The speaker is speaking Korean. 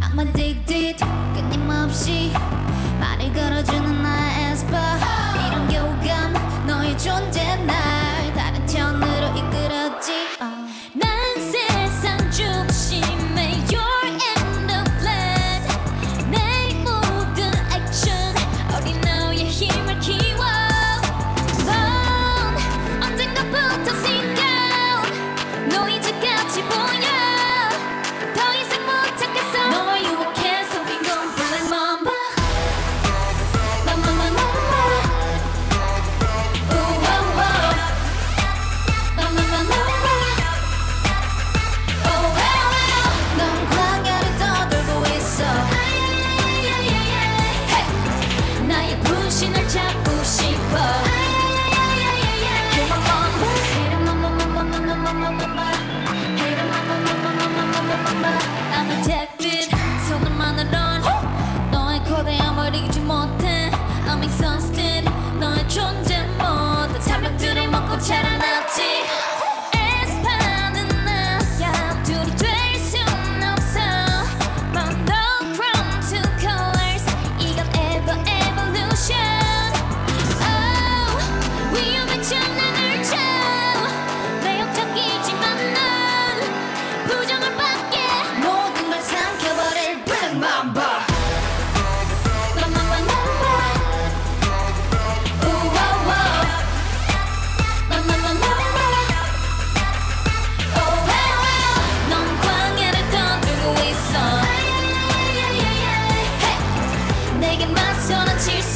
I'm addicted 끊임없이 말을 걸어주는 나의 too soon.